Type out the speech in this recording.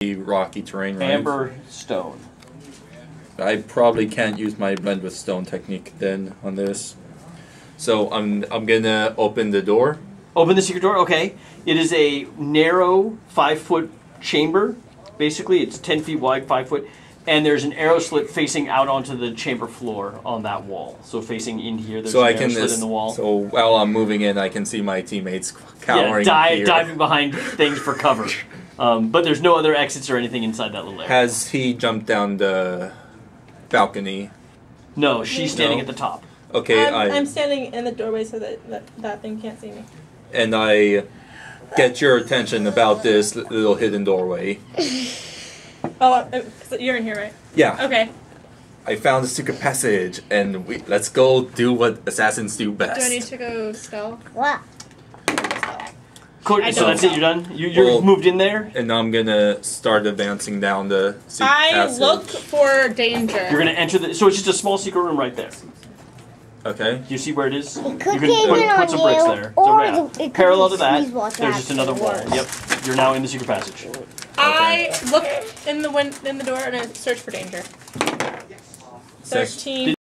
rocky terrain, right? Amber stone. I probably can't use my blend with stone technique then on this. So I'm I'm gonna open the door. Open the secret door. Okay. It is a narrow five foot chamber. Basically, it's ten feet wide, five foot, and there's an arrow slit facing out onto the chamber floor on that wall. So facing in here, there's so an I arrow can slit in the wall. So while I'm moving in, I can see my teammates yeah, cowering di- here. diving behind things for cover. Um, but there's no other exits or anything inside that little area. Has he jumped down the balcony? no, she's standing No. at the top. Okay, I'm, I I'm standing in the doorway so that, that that thing can't see me. and I get your attention about this little hidden doorway. Oh, uh, so you're in here, right? Yeah, Okay. I found a secret passage, and we let's go do what assassins do best. Do I need to go stealth? What? Cool, so don't that's it. You're done. You, you're Well- moved in there. and now I'm gonna start advancing down the secret I passage. look for danger. You're gonna enter the. So it's just a small secret room right there. Okay. You see where it is? It you could can uh, put, put some bricks there. or so yeah. the- it Parallel to that, there's just another the wall. Yep. You're now in the secret passage. I look in the win- in the door and I search for danger. Says- Thirteen.